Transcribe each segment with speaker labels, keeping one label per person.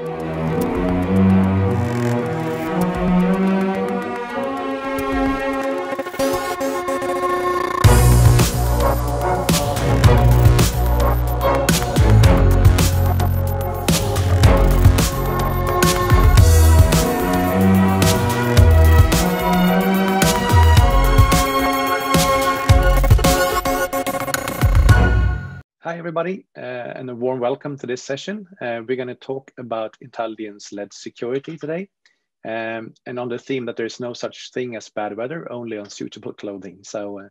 Speaker 1: Música welcome to this session. Uh, we're going to talk about intelligence-led security today, um, and on the theme that there's no such thing as bad weather, only unsuitable clothing. So uh,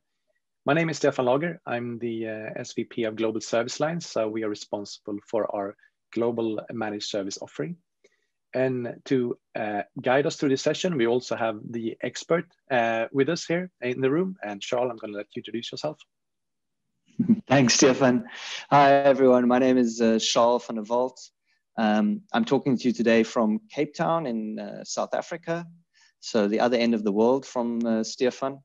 Speaker 1: my name is Stefan Lager. I'm the uh, SVP of Global Service Lines, so we are responsible for our global managed service offering. And to uh, guide us through this session, we also have the expert uh, with us here in the room. And Charl, I'm going to let you introduce yourself.
Speaker 2: Thanks, Stefan. Hi, everyone. My name is uh, Charl van der Walt. Um, I'm talking to you today from Cape Town in uh, South Africa, so the other end of the world from uh, Stefan.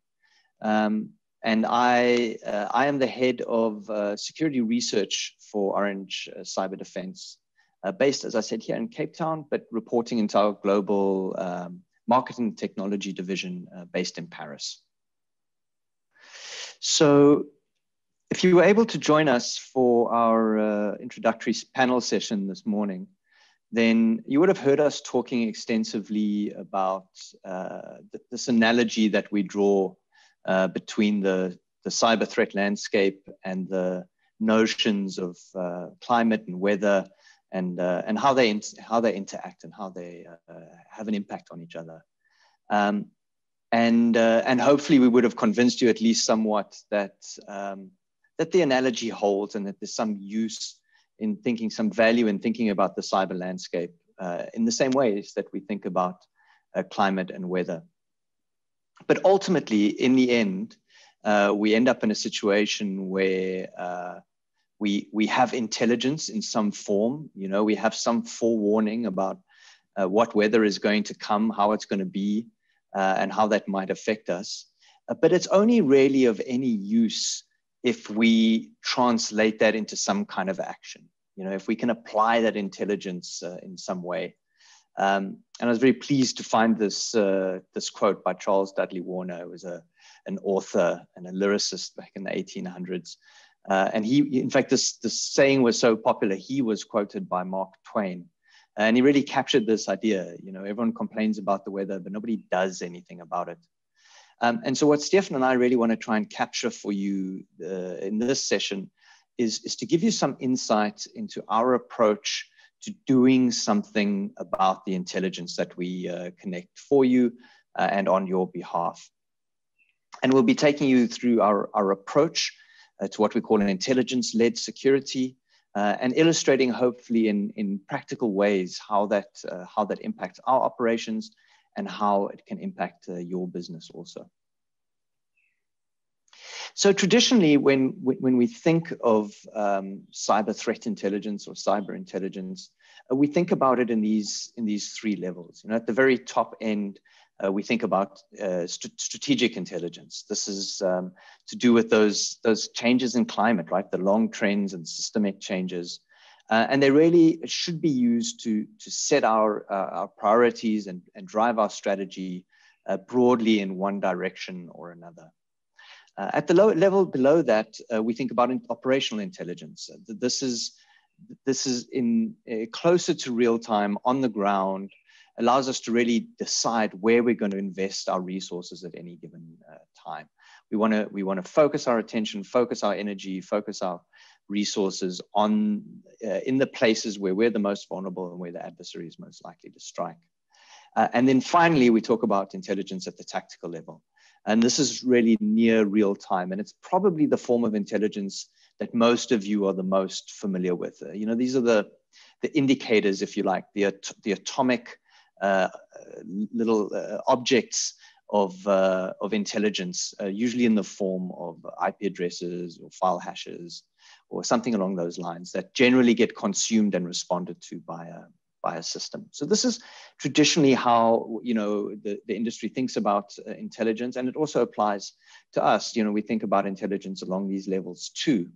Speaker 2: Um, and I, uh, I am the head of uh, security research for Orange uh, Cyberdefense, uh, based, as I said, here in Cape Town, but reporting into our global um, marketing technology division based in Paris. So if you were able to join us for our uh, introductory panel session this morning, then you would have heard us talking extensively about uh, th this analogy that we draw uh, between the, the cyber threat landscape and the notions of uh, climate and weather and, uh, and how, they how they interact and how they uh, have an impact on each other. Um, and, and hopefully we would have convinced you at least somewhat that um, that the analogy holds and that there's some use in thinking, some value in thinking about the cyber landscape uh, in the same ways that we think about uh, climate and weather. But ultimately, in the end, uh, we end up in a situation where uh, we, we have intelligence in some form. You know, we have some forewarning about uh, what weather is going to come, how it's going to be, uh, and how that might affect us. but it's only really of any use if we translate that into some kind of action. You know, if we can apply that intelligence uh, in some way. Um, and I was very pleased to find this uh, this quote by Charles Dudley Warner, who was a an author and a lyricist back in the 1800s. Uh, and he, in fact, this this saying was so popular, he was quoted by Mark Twain. And he really captured this idea. You know, everyone complains about the weather, but nobody does anything about it. Um, and so what Stefan and I really want to try and capture for you uh, in this session is, is to give you some insight into our approach to doing something about the intelligence that we uh, connect for you uh, and on your behalf. And we'll be taking you through our, our approach uh, to what we call an intelligence-led security uh, and illustrating hopefully in, in practical ways how that, uh, how that impacts our operations and how it can impact uh, your business also. So traditionally, when, when we think of um, cyber threat intelligence or cyber intelligence, uh, we think about it in these, in these three levels. You know, at the very top end, uh, we think about uh, st strategic intelligence. This is um, to do with those, those changes in climate, right? The long trends and systemic changes uh, and they really should be used to, to set our, uh, our priorities and, and drive our strategy uh, broadly in one direction or another. Uh, at the low level below that, uh, we think about operational intelligence. This is, this is in uh, closer to real time on the ground, allows us to really decide where we're going to invest our resources at any given time. We want to we want to focus our attention, focus our energy, focus our resources on uh, in the places where we're the most vulnerable and where the adversary is most likely to strike. Uh, and then finally, we talk about intelligence at the tactical level. And this is really near real time. And it's probably the form of intelligence that most of you are the most familiar with. Uh, you know, these are the, the indicators, if you like, the, the atomic uh, little uh, objects of, uh, of intelligence, usually in the form of IP addresses or file hashes, or something along those lines that generally get consumed and responded to by a, by a system. So this is traditionally how you know the, the industry thinks about uh, intelligence, and it also applies to us. You know, we think about intelligence along these levels too.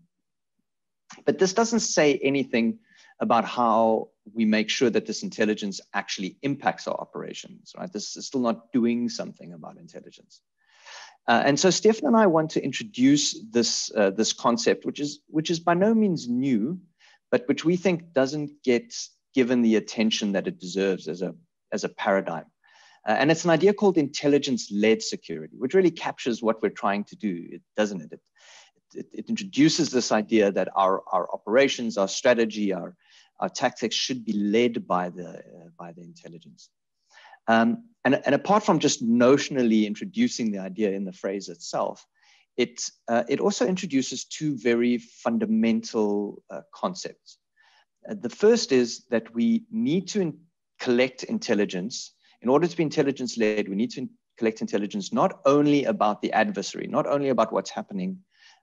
Speaker 2: But this doesn't say anything about how we make sure that this intelligence actually impacts our operations, right? This is still not doing something about intelligence. Uh, and so Stefan and I want to introduce this, uh, this concept, which is, which is by no means new, but which we think doesn't get given the attention that it deserves as a, as a paradigm. Uh, and it's an idea called intelligence-led security, which really captures what we're trying to do, doesn't it? It, it? it, introduces this idea that our, our operations, our strategy, our, our tactics should be led by the, uh, by the intelligence. Um, and, and apart from just notionally introducing the idea in the phrase itself, it, uh, it also introduces two very fundamental uh, concepts. Uh, the first is that we need to in collect intelligence. In order to be intelligence led, we need to in collect intelligence not only about the adversary, not only about what's happening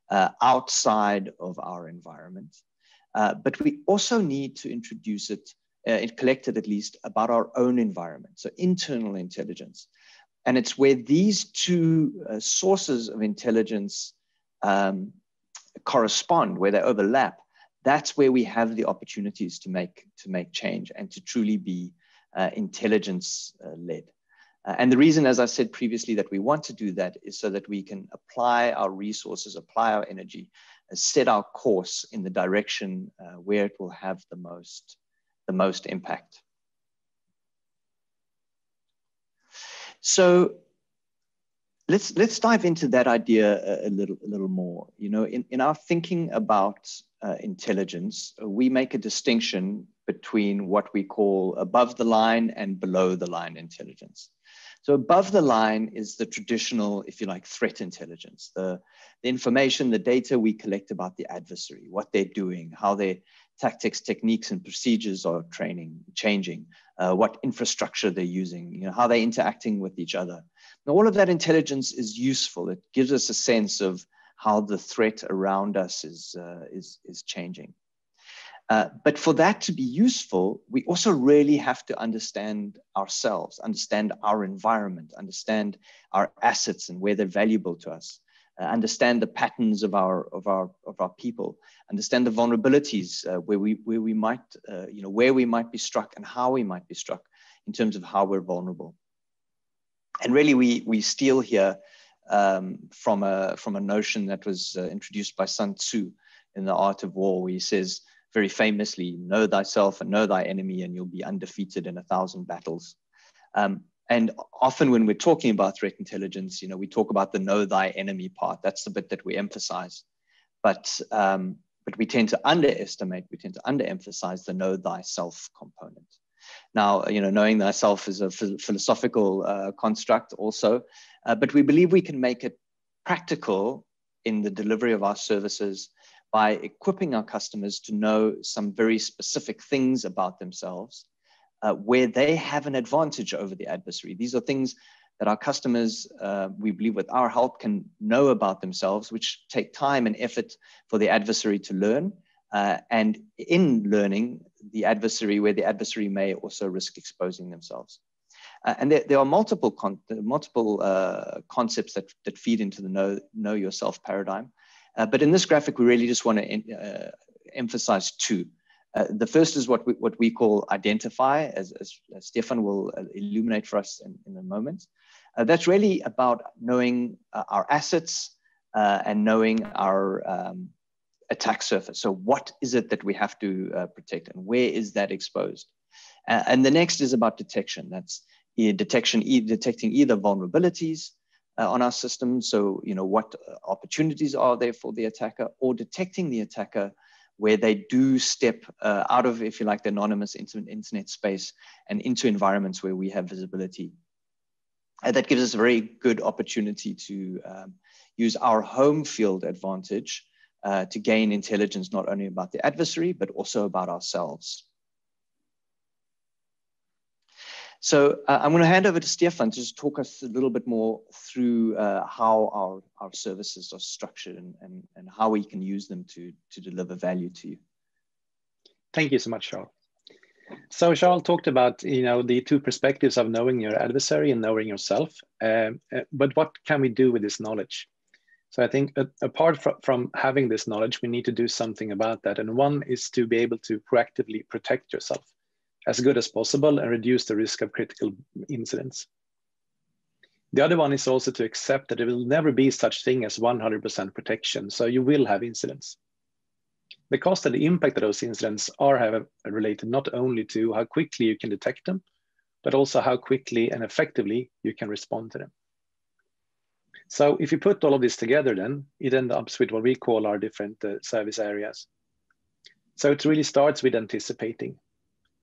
Speaker 2: uh, outside of our environment, uh, but we also need to introduce it uh, collected at least about our own environment, so internal intelligence. And it's where these two uh, sources of intelligence um, correspond, where they overlap, that's where we have the opportunities to make, to make change and to truly be uh, intelligence uh, led. Uh, and the reason, as I said previously, that we want to do that is so that we can apply our resources, apply our energy, uh, set our course in the direction where it will have the most the most impact. So let's let's dive into that idea a, little a little more. You know, in, in our thinking about uh, intelligence, we make a distinction between what we call above the line and below the line intelligence. So above the line is the traditional, if you like, threat intelligence, the, the information, the data we collect about the adversary, what they're doing, how their tactics, techniques, and procedures are training, changing, uh, what infrastructure they're using, you know, how they're interacting with each other. Now, all of that intelligence is useful. It gives us a sense of how the threat around us is, uh, is, is changing. Uh, but for that to be useful, we also really have to understand ourselves, understand our environment, understand our assets and where they're valuable to us, uh, understand the patterns of our of our of our people, understand the vulnerabilities uh, where we where we might uh, you know where we might be struck and how we might be struck in terms of how we're vulnerable. And really, we we steal here um, from a from a notion that was uh, introduced by Sun Tzu in the Art of War, where he says very famously, know thyself and know thy enemy, and you'll be undefeated in a thousand battles. Um, and often when we're talking about threat intelligence, you know, we talk about the know thy enemy part. That's the bit that we emphasize. But um, but we tend to underestimate, we tend to underemphasize the know thyself component. Now, you know, knowing thyself is a philosophical uh, construct also, uh, but we believe we can make it practical in the delivery of our services by equipping our customers to know some very specific things about themselves uh, where they have an advantage over the adversary. These are things that our customers, uh, we believe with our help, can know about themselves, which take time and effort for the adversary to learn. Uh, and in learning, the adversary, where the adversary may also risk exposing themselves. Uh, and there, there, are multiple con multiple uh, concepts that, that feed into the know, know yourself paradigm. Uh, but in this graphic, we really just want to uh, emphasize two. Uh, the first is what we, what we call identify, as, as, as Stefan will uh, illuminate for us in, in a moment. Uh, that's really about knowing uh, our assets and knowing our um, attack surface. So what is it that we have to protect and where is that exposed? and the next is about detection. That's detection, e detecting either vulnerabilities uh, on our system. So, you know, what uh, opportunities are there for the attacker or detecting the attacker where they do step uh, out of, if you like, the anonymous internet space and into environments where we have visibility. And that gives us a very good opportunity to um, use our home field advantage uh, to gain intelligence not only about the adversary, but also about ourselves. So uh, I'm going to hand over to Stefan to just talk us a little bit more through uh, how our, our services are structured and, and, and how we can use them to, to deliver value to you.
Speaker 1: Thank you so much, Charl. So Charl talked about you know the two perspectives of knowing your adversary and knowing yourself. Um, but what can we do with this knowledge? So I think uh, apart from, from having this knowledge, we need to do something about that. And one is to be able to proactively protect yourself as good as possible and reduce the risk of critical incidents. The other one is also to accept that there will never be such thing as 100% protection, so you will have incidents. The cost and the impact of those incidents are have, related not only to how quickly you can detect them, but also how quickly and effectively you can respond to them. So if you put all of this together, then it ends up with what we call our different uh, service areas. So it really starts with anticipating.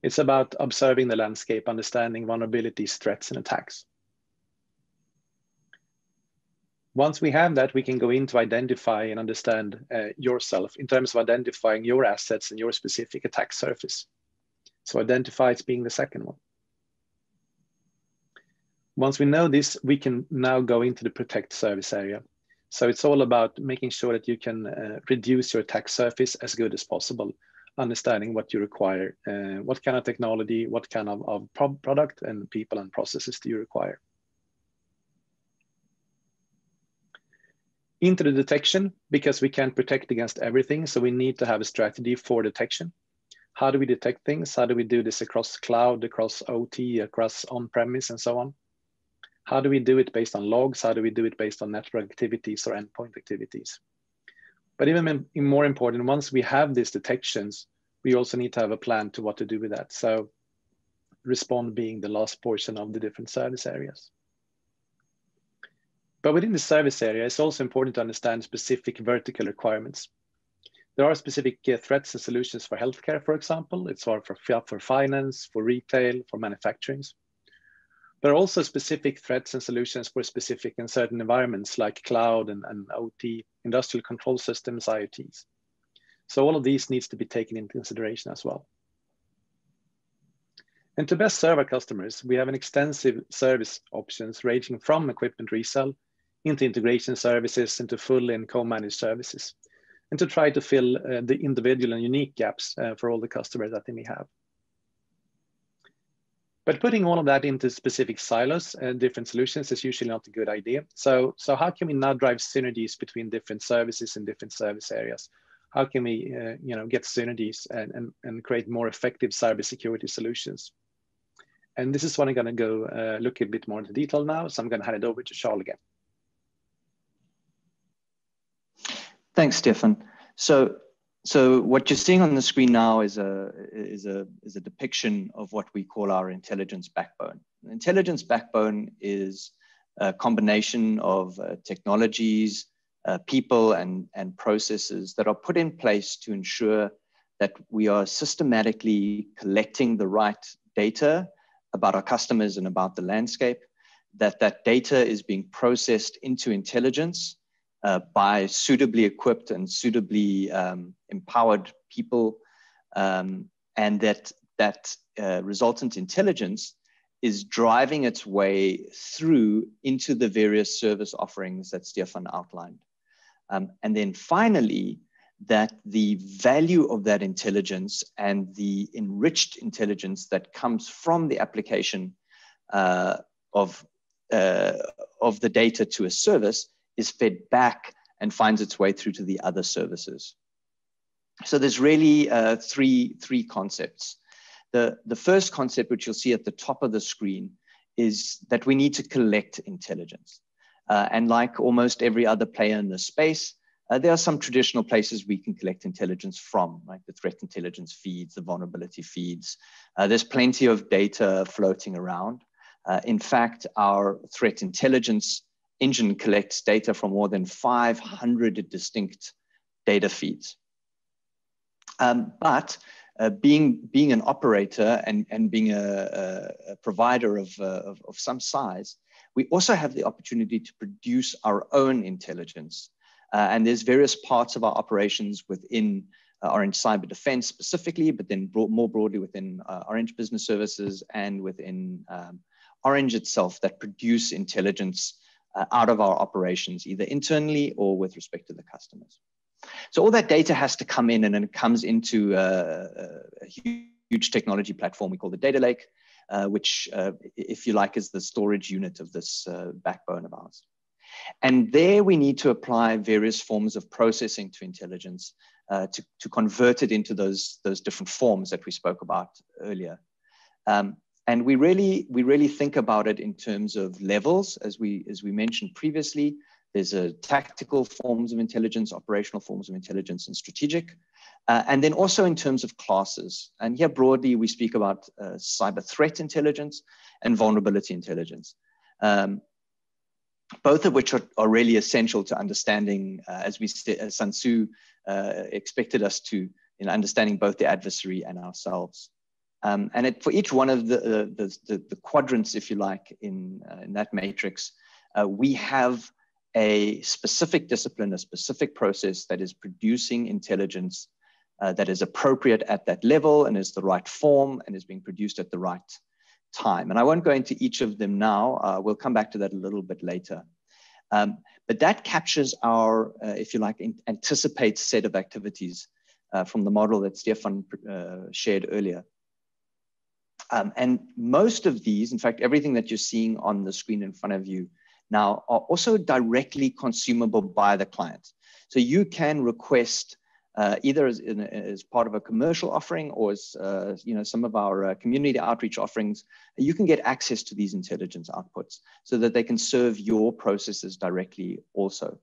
Speaker 1: It's about observing the landscape, understanding vulnerabilities, threats, and attacks. Once we have that, we can go in to identify and understand uh, yourself in terms of identifying your assets and your specific attack surface. So identify as being the second one. Once we know this, we can now go into the protect service area. So it's all about making sure that you can uh, reduce your attack surface as good as possible, understanding what you require, uh, what kind of technology, what kind of, of pro product and people and processes do you require. Into the detection, because we can't protect against everything, so we need to have a strategy for detection. How do we detect things? How do we do this across cloud, across OT, across on-premise and so on? How do we do it based on logs? How do we do it based on network activities or endpoint activities? But even more important, once we have these detections, we also need to have a plan to what to do with that. So respond being the last portion of the different service areas. But within the service area, it's also important to understand specific vertical requirements. There are specific uh, threats and solutions for healthcare, for example. It's for, for, for finance, for retail, for manufacturing. There are also specific threats and solutions for specific and certain environments like cloud and, and OT, industrial control systems, IoTs. So all of these needs to be taken into consideration as well. And to best serve our customers, we have an extensive service options ranging from equipment resale into integration services into full and co-managed services, and to try to fill uh, the individual and unique gaps uh, for all the customers that they may have. But putting all of that into specific silos and different solutions is usually not a good idea. So, so how can we now drive synergies between different services and different service areas? How can we uh, you know, get synergies and, and, and create more effective cybersecurity solutions? And this is what I'm gonna go uh, look a bit more into detail now. So I'm gonna hand it over to Charl again.
Speaker 2: Thanks, Stefan. So so what you're seeing on the screen now is a, is, a, is a depiction of what we call our intelligence backbone. intelligence backbone is a combination of uh, technologies, uh, people, and, and processes that are put in place to ensure that we are systematically collecting the right data about our customers and about the landscape, that that data is being processed into intelligence uh, by suitably equipped and suitably um, empowered people, um, and that that uh, resultant intelligence is driving its way through into the various service offerings that Stefan outlined. Um, and then finally, that the value of that intelligence and the enriched intelligence that comes from the application uh, of, uh, of the data to a service is fed back and finds its way through to the other services. So there's really uh, three, three concepts. The, the first concept, which you'll see at the top of the screen, is that we need to collect intelligence. Uh, and like almost every other player in the space, uh, there are some traditional places we can collect intelligence from, like the threat intelligence feeds, the vulnerability feeds. Uh, there's plenty of data floating around. Uh, in fact, our threat intelligence engine collects data from more than 500 distinct data feeds. Um, but uh, being, being an operator and, and being a, a provider of, uh, of, of, some size, we also have the opportunity to produce our own intelligence. Uh, and there's various parts of our operations within uh, Orange Cyberdefense specifically, but then broad, more broadly within uh, Orange Business Services and within um, Orange itself that produce intelligence uh, out of our operations, either internally or with respect to the customers. So all that data has to come in and then it comes into a, a huge technology platform we call the data lake, uh, which, uh, if you like, is the storage unit of this uh, backbone of ours. And there we need to apply various forms of processing to intelligence uh, to, to convert it into those, those different forms that we spoke about earlier. Um, and we really, we really think about it in terms of levels, as we, as we mentioned previously. There's a tactical forms of intelligence, operational forms of intelligence, and strategic. Uh, and then also in terms of classes. And here broadly, we speak about uh, cyber threat intelligence and vulnerability intelligence. Um, both of which are, are, really essential to understanding, uh, as we as Sun Tzu uh, expected us to, in understanding both the adversary and ourselves. Um, and it, for each one of the, uh, the, the, the, quadrants, if you like, in, uh, in that matrix, uh, we have a specific discipline, a specific process that is producing intelligence uh, that is appropriate at that level and is the right form and is being produced at the right time. And I won't go into each of them now. Uh, we'll come back to that a little bit later. Um, but that captures our, if you like, anticipates set of activities from the model that Stefan shared earlier. Um, and most of these, in fact, everything that you're seeing on the screen in front of you now are also directly consumable by the client. So you can request uh, either as, in, as, part of a commercial offering or as uh, you know some of our uh, community outreach offerings, you can get access to these intelligence outputs so that they can serve your processes directly also.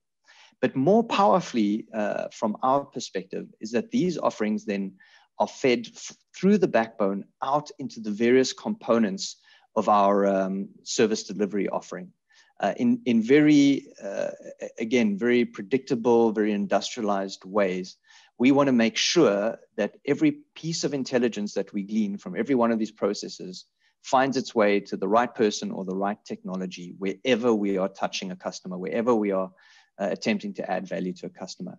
Speaker 2: But more powerfully, uh, from our perspective, is that these offerings then are fed through the backbone out into the various components of our um, service delivery offering. Uh, in, in very, uh, again, very predictable, very industrialized ways we want to make sure that every piece of intelligence that we glean from every one of these processes finds its way to the right person or the right technology wherever we are touching a customer, wherever we are uh, attempting to add value to a customer.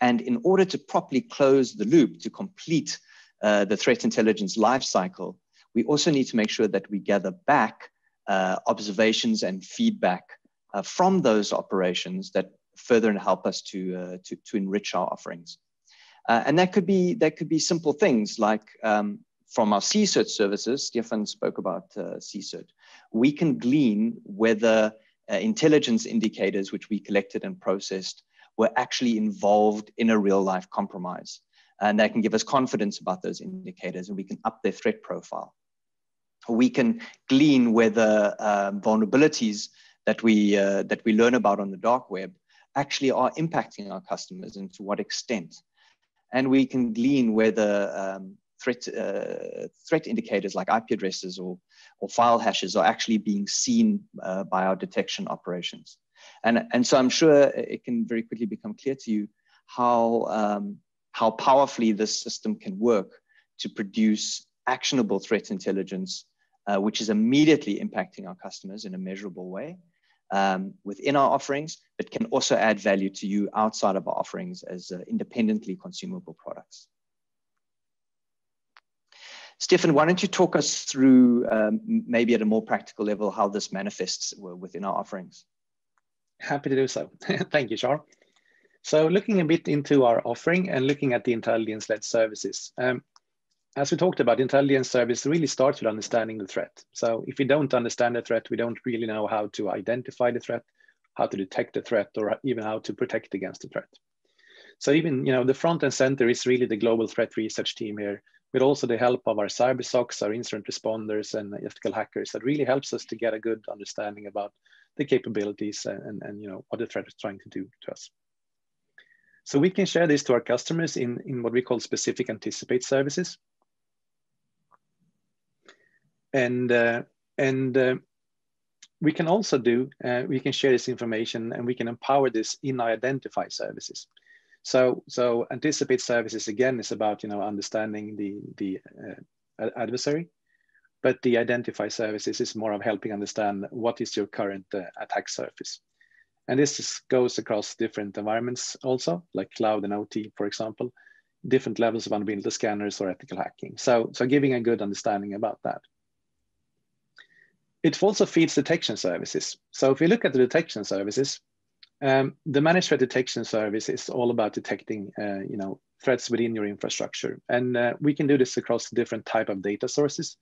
Speaker 2: And in order to properly close the loop, to complete uh, the threat intelligence lifecycle, we also need to make sure that we gather back uh, observations and feedback uh, from those operations that further help us to, uh, to, to enrich our offerings. Uh, and that could be that could be simple things like um, from our CSIRT services, Stefan spoke about uh, CSIRT, we can glean whether uh, intelligence indicators which we collected and processed were actually involved in a real life compromise. And that can give us confidence about those indicators and we can up their threat profile. We can glean whether um, vulnerabilities that we, uh, that we learn about on the dark web actually are impacting our customers and to what extent and we can glean whether um, threat, uh, threat indicators like IP addresses or, or file hashes are actually being seen uh, by our detection operations. And, and so I'm sure it can very quickly become clear to you how, um, how powerfully this system can work to produce actionable threat intelligence, uh, which is immediately impacting our customers in a measurable way um, within our offerings, but can also add value to you outside of our offerings as uh, independently consumable products. Stefan, why don't you talk us through um, maybe at a more practical level how this manifests within our offerings?
Speaker 1: Happy to do so. Thank you, Char. So looking a bit into our offering and looking at the intelligence-led services, um, as we talked about, intelligence service really starts with understanding the threat. So if we don't understand the threat, we don't really know how to identify the threat, how to detect the threat, or even how to protect against the threat. So even, you know, the front and center is really the global threat research team here, with also the help of our cyber SOCs, our incident responders, and ethical hackers that really helps us to get a good understanding about the capabilities and, and, you know, what the threat is trying to do to us. So we can share this to our customers in, in what we call specific anticipate services. And uh, and uh, we can also do uh, we can share this information and we can empower this in our identify services. So so anticipate services again is about you know understanding the the uh, adversary but the identify services is more of helping understand what is your current uh, attack surface and this is, goes across different environments also like cloud and ot for example different levels of vulnerability scanners or ethical hacking so so giving a good understanding about that it also feeds detection services. So if you look at the detection services, um, the managed threat detection service is all about detecting, uh, you know, threats within your infrastructure, and uh, we can do this across different type of data sources.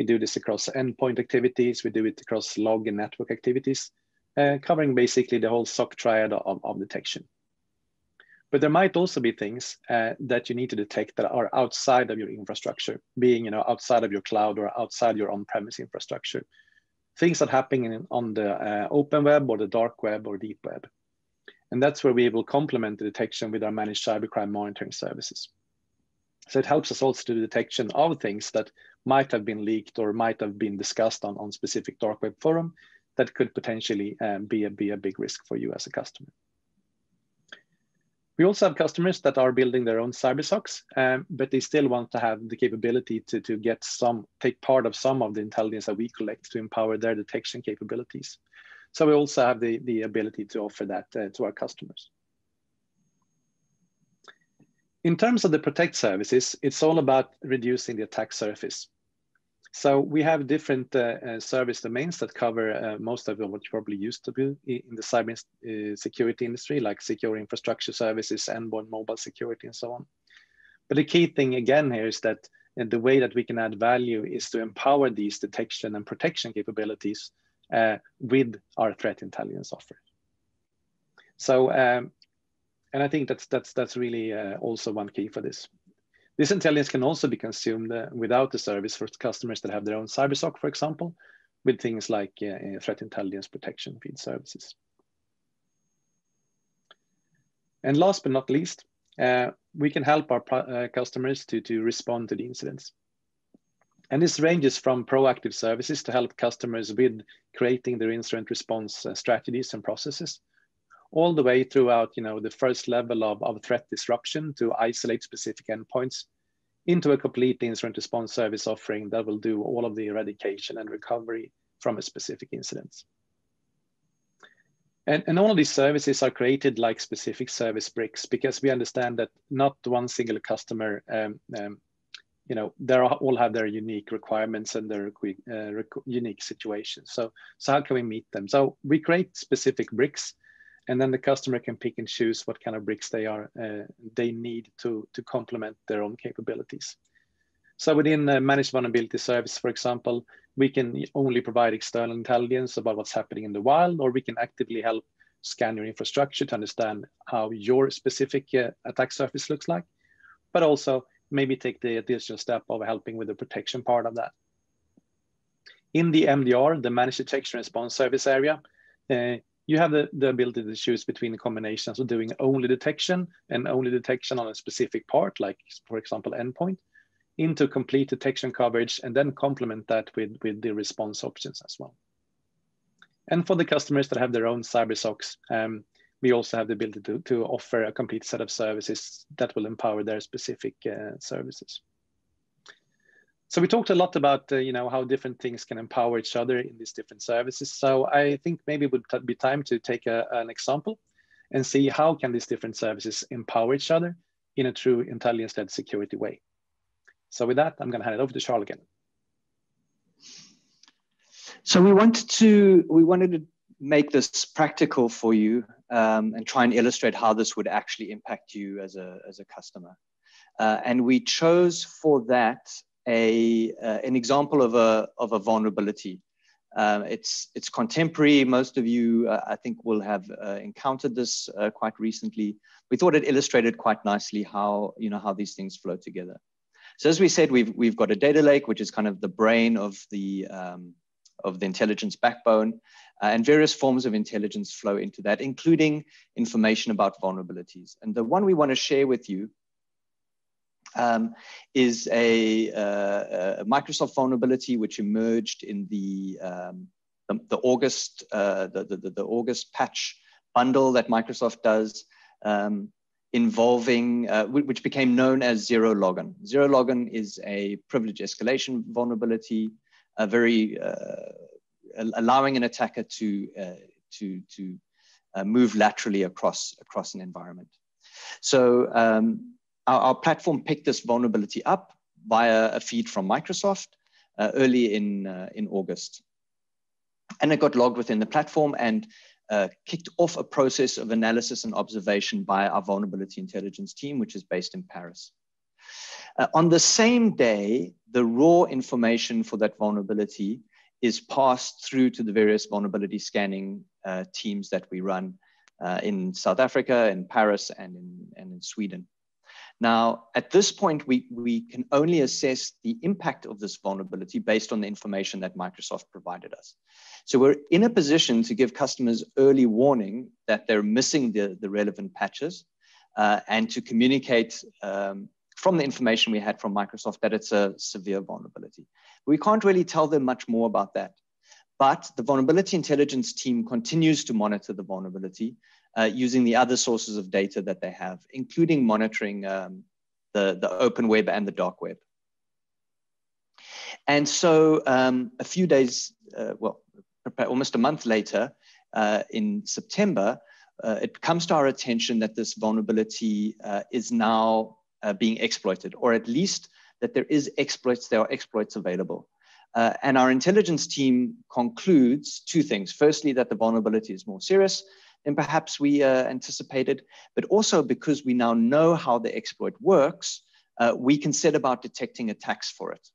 Speaker 1: We do this across endpoint activities. We do it across log and network activities, uh, covering basically the whole SOC triad of, of detection. But there might also be things uh, that you need to detect that are outside of your infrastructure, being you know outside of your cloud or outside your on-premise infrastructure. Things that happen in, on the uh, open web or the dark web or deep web. And that's where we will complement the detection with our managed cybercrime monitoring services. So it helps us also to do detection of things that might have been leaked or might have been discussed on, on specific dark web forum that could potentially um, be, a, be a big risk for you as a customer. We also have customers that are building their own cyber SOCs, um, but they still want to have the capability to, to get some, take part of some of the intelligence that we collect to empower their detection capabilities. So we also have the, the ability to offer that uh, to our customers. In terms of the protect services, it's all about reducing the attack surface. So we have different uh, uh, service domains that cover uh, most of what you probably used to do in the cyber uh, security industry, like secure infrastructure services, endpoint mobile security, and so on. But the key thing again here is that uh, the way that we can add value is to empower these detection and protection capabilities uh, with our threat intelligence offer. So, um, and I think that's that's that's really also one key for this. This intelligence can also be consumed uh, without the service for customers that have their own cyber SOC, for example, with things like uh, uh, threat intelligence protection feed services. And last but not least, uh, we can help our uh, customers to, to respond to the incidents. And this ranges from proactive services to help customers with creating their incident response uh, strategies and processes, all the way throughout you know, the first level of, of threat disruption to isolate specific endpoints into a complete incident response service offering that will do all of the eradication and recovery from a specific incident. And, and all of these services are created like specific service bricks because we understand that not one single customer, um, um, you know, they all have their unique requirements and their uh, unique situations. So, so how can we meet them? So we create specific bricks and then the customer can pick and choose what kind of bricks they are uh, they need to to complement their own capabilities. So within uh, managed vulnerability service, for example, we can only provide external intelligence about what's happening in the wild, or we can actively help scan your infrastructure to understand how your specific uh, attack surface looks like, but also maybe take the additional step of helping with the protection part of that. In the MDR, the Managed Detection Response Service area, uh, you have the, the ability to choose between combinations of doing only detection and only detection on a specific part, like for example, endpoint, into complete detection coverage, and then complement that with, with the response options as well. And for the customers that have their own cyber SOCs, um, we also have the ability to, to offer a complete set of services that will empower their specific uh, services. So we talked a lot about uh, you know how different things can empower each other in these different services. So I think maybe it would be time to take a, an example and see how can these different services empower each other in a true intelligence-led security way. So with that, I'm going to hand it over to Charl again.
Speaker 2: So we wanted to we wanted to make this practical for you um, and try and illustrate how this would actually impact you as a as a customer. Uh, and we chose for that a uh, an example of a of a vulnerability. Um, it's it's contemporary. Most of you, uh, I think, will have uh, encountered this uh, quite recently. We thought it illustrated quite nicely how you know how these things flow together. So as we said, we've we've got a data lake, which is kind of the brain of the um, of the intelligence backbone, uh, and various forms of intelligence flow into that, including information about vulnerabilities. And the one we want to share with you um, is a, uh, a, Microsoft vulnerability which emerged in the, um, the, the, August, uh, the, the, the, August patch bundle that Microsoft does um, involving, uh, which became known as Zerologon. Zero Login is a privilege escalation vulnerability, a very uh, allowing an attacker to, uh, to, to uh, move laterally across, across an environment. So um, our, our, platform picked this vulnerability up via a feed from Microsoft uh, early in, uh, in August. And it got logged within the platform and uh, kicked off a process of analysis and observation by our vulnerability intelligence team, which is based in Paris. Uh, on the same day, the raw information for that vulnerability is passed through to the various vulnerability scanning uh, teams that we run uh, in South Africa, in Paris, and in, and in Sweden. Now, at this point, we, we can only assess the impact of this vulnerability based on the information that Microsoft provided us. So we're in a position to give customers early warning that they're missing the, the relevant patches uh, and to communicate um, from the information we had from Microsoft that it's a severe vulnerability. We can't really tell them much more about that. But the vulnerability intelligence team continues to monitor the vulnerability uh, using the other sources of data that they have, including monitoring um, the, the open web and the dark web. And so um, a few days, uh, well, almost a month later, uh, in September, uh, it comes to our attention that this vulnerability uh, is now uh, being exploited, or at least that there is exploits, there are exploits available. Uh, and our intelligence team concludes two things. Firstly, that the vulnerability is more serious than perhaps we uh, anticipated, but also because we now know how the exploit works, uh, we can set about detecting attacks for it.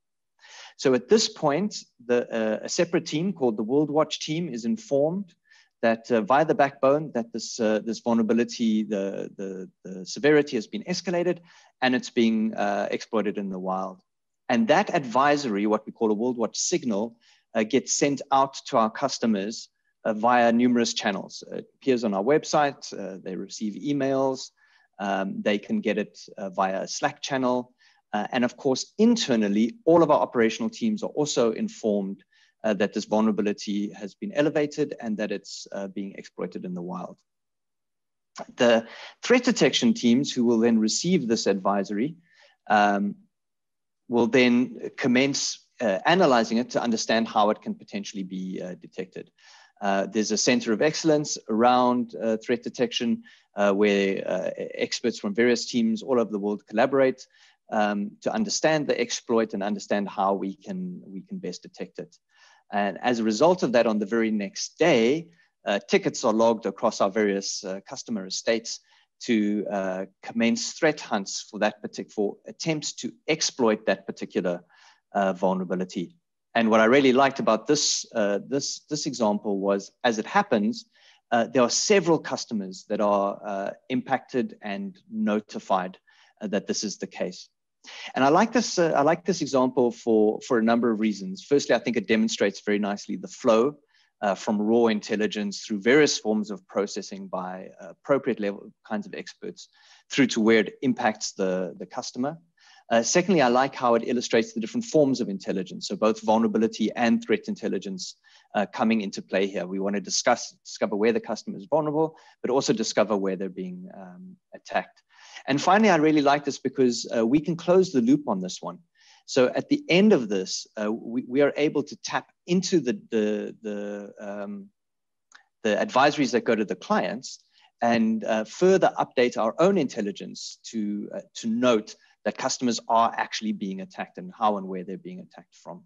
Speaker 2: So at this point, the, uh, a separate team called the World Watch team is informed that uh, via the backbone that this, uh, this vulnerability, the, the, the, severity has been escalated and it's being exploited in the wild. And that advisory, what we call a World Watch signal, uh, gets sent out to our customers via numerous channels. It appears on our website, uh, they receive emails, um, they can get it uh, via a Slack channel. Uh, and of course, internally, all of our operational teams are also informed uh, that this vulnerability has been elevated and that it's being exploited in the wild. The threat detection teams who will then receive this advisory um, will then commence uh, analyzing it to understand how it can potentially be uh, detected. Uh, there's a center of excellence around uh, threat detection uh, where uh, experts from various teams all over the world collaborate um, to understand the exploit and understand how we can, we can best detect it. And as a result of that, on the very next day, tickets are logged across our various customer estates to uh, commence threat hunts for that particular attempts to exploit that particular uh, vulnerability. And what I really liked about this uh, this this example was, as it happens, uh, there are several customers that are uh, impacted and notified uh, that this is the case. And I like this I like this example for for a number of reasons. Firstly, I think it demonstrates very nicely the flow uh, from raw intelligence through various forms of processing by uh, appropriate level kinds of experts through to where it impacts the, the customer. Uh, secondly, I like how it illustrates the different forms of intelligence, so both vulnerability and threat intelligence uh, coming into play here. We want to discuss, discover where the customer is vulnerable, but also discover where they're being um, attacked. And finally, I really like this because uh, we can close the loop on this one. So at the end of this, uh, we, we are able to tap into the, the, the, um, the advisories that go to the clients and uh, further update our own intelligence to, uh, to note that customers are actually being attacked and how and where they're being attacked from.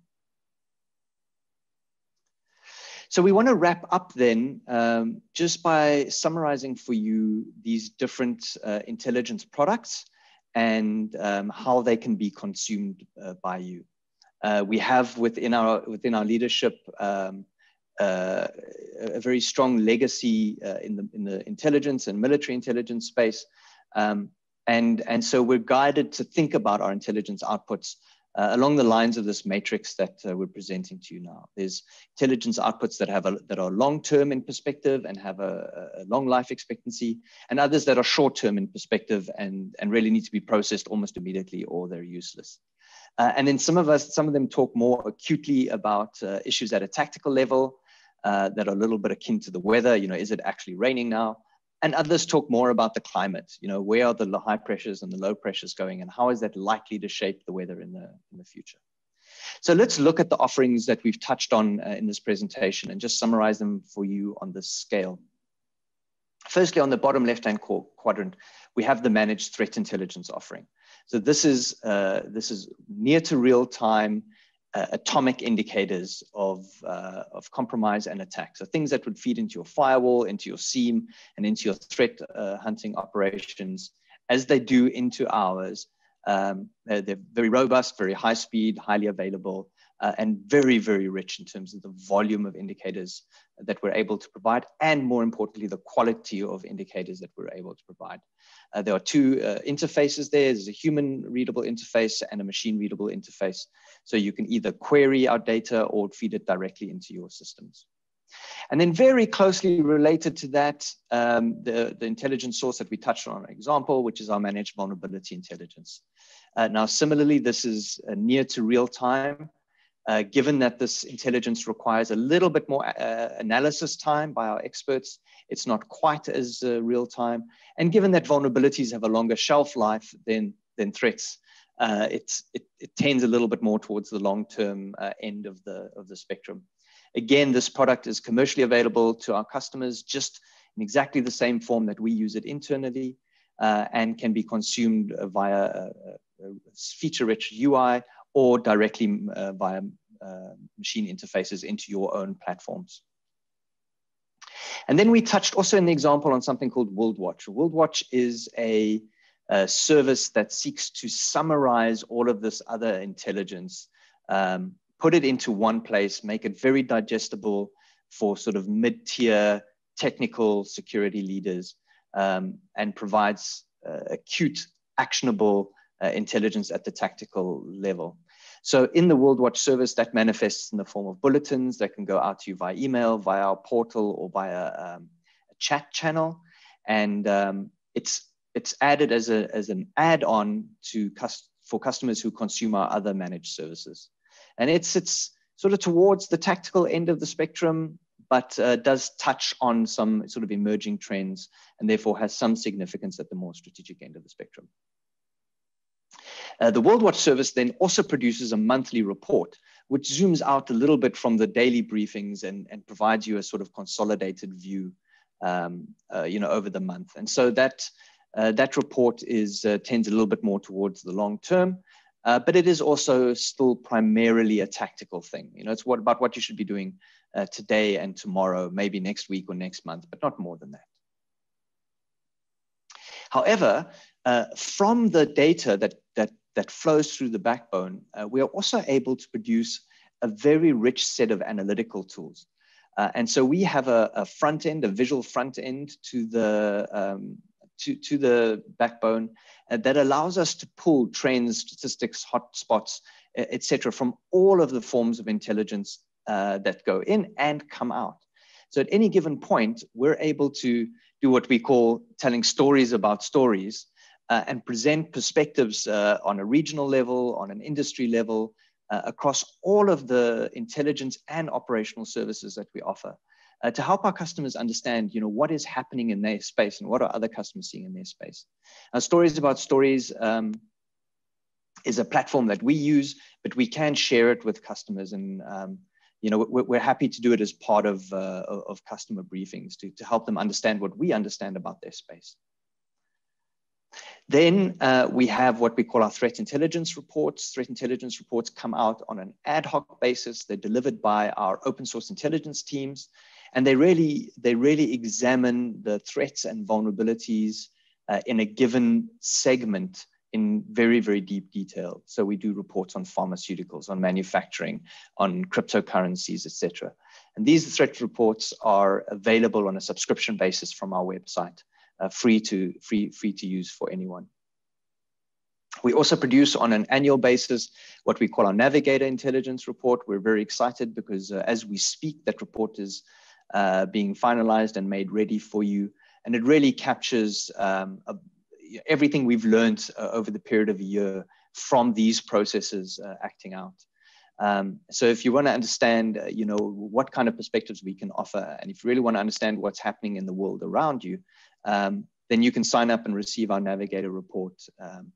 Speaker 2: So we want to wrap up then um, just by summarizing for you these different uh, intelligence products and um, how they can be consumed uh, by you. Uh, we have within our within our leadership um, uh, a very strong legacy uh, in the in the intelligence and military intelligence space, um, and and so we're guided to think about our intelligence outputs uh, along the lines of this matrix that uh, we're presenting to you now. There's intelligence outputs that have a, that are long-term in perspective and have a, a, long life expectancy, and others that are short-term in perspective and, and really need to be processed almost immediately or they're useless. Uh, and then some of us, some of them talk more acutely about uh, issues at a tactical level uh, that are a little bit akin to the weather. You know, is it actually raining now? And others talk more about the climate you know where are the high pressures and the low pressures going and how is that likely to shape the weather in the in the future. So let's look at the offerings that we've touched on uh, in this presentation and just summarize them for you on this scale. Firstly on the bottom left hand quadrant we have the managed threat intelligence offering. So this is uh, this is near to real time uh, atomic indicators of, uh, of compromise and attack. So things that would feed into your firewall, into your SIEM, and into your threat uh, hunting operations, as they do into ours. Um, they're, they're, very robust, very high speed, highly available, uh, and very, very rich in terms of the volume of indicators that we're able to provide, and more importantly, the quality of indicators that we're able to provide. Uh, there are two uh, interfaces there. There's a human readable interface and a machine readable interface. So you can either query our data or feed it directly into your systems. And then very closely related to that, um, the, the intelligence source that we touched on an example, which is our managed vulnerability intelligence. Uh, now, similarly, this is uh, near to real time. Uh, given that this intelligence requires a little bit more uh, analysis time by our experts, it's not quite as uh, real time. And given that vulnerabilities have a longer shelf life than, than threats, uh, it, it, tends a little bit more towards the long-term uh, end of the, of the spectrum. Again, this product is commercially available to our customers just in exactly the same form that we use it internally uh, and can be consumed via a, a feature-rich UI or directly uh, via uh, machine interfaces into your own platforms. And then we touched also in the example on something called WorldWatch. WorldWatch is a, a service that seeks to summarize all of this other intelligence, um, put it into one place, make it very digestible for sort of mid-tier technical security leaders, um, and provides uh, acute, actionable uh, intelligence at the tactical level. So in the WorldWatch service, that manifests in the form of bulletins that can go out to you via email, via our portal, or via um, a chat channel. And um, it's it's added as a as an add-on to for customers who consume our other managed services. And it's it's sort of towards the tactical end of the spectrum, but uh, does touch on some sort of emerging trends, and therefore has some significance at the more strategic end of the spectrum. Uh, the WorldWatch service then also produces a monthly report, which zooms out a little bit from the daily briefings and, and provides you a sort of consolidated view, um, uh, you know, over the month. And so that uh, that report is uh, tends a little bit more towards the long term, uh, but it is also still primarily a tactical thing. You know, it's what about what you should be doing today and tomorrow, maybe next week or next month, but not more than that. However, uh, from the data that, that, that flows through the backbone, uh, we are also able to produce a very rich set of analytical tools. Uh, and so we have a, a, front end, a visual front end to the, um, to, to the backbone uh, that allows us to pull trends, statistics, hotspots, etc., from all of the forms of intelligence uh, that go in and come out. So at any given point, we're able to do what we call telling stories about stories uh, and present perspectives uh, on a regional level, on an industry level, uh, across all of the intelligence and operational services that we offer. Uh, to help our customers understand, you know, what is happening in their space and what are other customers seeing in their space. Now, Stories About Stories um, is a platform that we use, but we can share it with customers and um, you know, we're, happy to do it as part of, uh, of customer briefings to, to help them understand what we understand about their space. Then uh, we have what we call our threat intelligence reports. Threat intelligence reports come out on an ad hoc basis. They're delivered by our open source intelligence teams, and they really they really examine the threats and vulnerabilities uh, in a given segment in very very deep detail. So we do reports on pharmaceuticals, on manufacturing, on cryptocurrencies, etc. And these threat reports are available on a subscription basis from our website uh, free to free free to use for anyone. We also produce on an annual basis what we call our Navigator Intelligence Report. We're very excited because uh, as we speak, that report is uh, being finalized and made ready for you. And it really captures um, a, everything we've learned uh, over the period of a year from these processes uh, acting out. Um, so if you want to understand, uh, you know, what kind of perspectives we can offer, and if you really want to understand what's happening in the world around you, um, then you can sign up and receive our Navigator report um,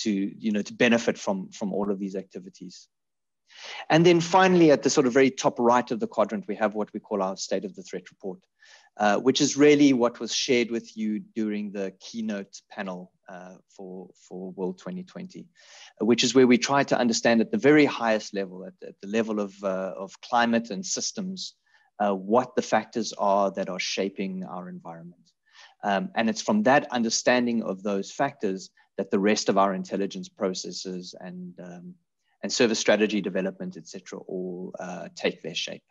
Speaker 2: to, you know, to benefit from, from all of these activities. And then finally, at the sort of very top right of the quadrant, we have what we call our State of the Threat report, uh, which is really what was shared with you during the keynote panel uh, for, for World 2020, which is where we try to understand at the very highest level, at, at the level of, uh, of climate and systems, uh, what the factors are that are shaping our environment. Um, and it's from that understanding of those factors that the rest of our intelligence processes and, um, and service strategy development, etc., all uh, take their shape.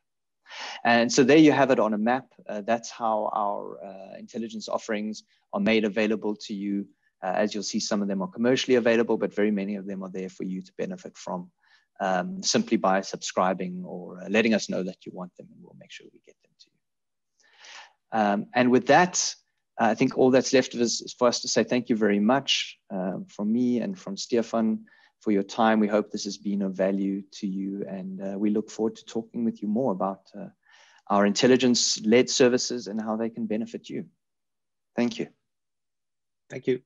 Speaker 2: And so there you have it on a map. Uh, that's how our uh, intelligence offerings are made available to you. Uh, as you'll see, some of them are commercially available, but very many of them are there for you to benefit from um, simply by subscribing or uh, letting us know that you want them, and we'll make sure we get them to you. Um, and with that, I think all that's left is, is, for us to say thank you very much um, from me and from Stefan for your time. We hope this has been of value to you, and uh, we look forward to talking with you more about uh, our intelligence led services and how they can benefit you. Thank you.
Speaker 1: Thank you.